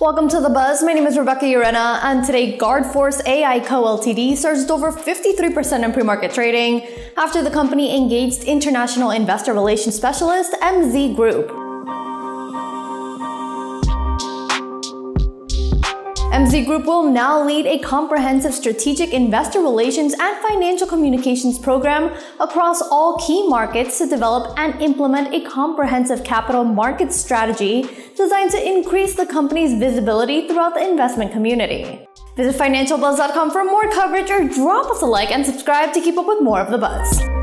Welcome to The Buzz. My name is Rebecca Urena, and today Guardforce AI Co. Ltd. surged over 53% in pre-market trading after the company engaged international investor relations specialist MZ Group. MZ Group will now lead a comprehensive strategic investor relations and financial communications program across all key markets to develop and implement a comprehensive capital market strategy designed to increase the company's visibility throughout the investment community. Visit financialbuzz.com for more coverage or drop us a like and subscribe to keep up with more of the buzz.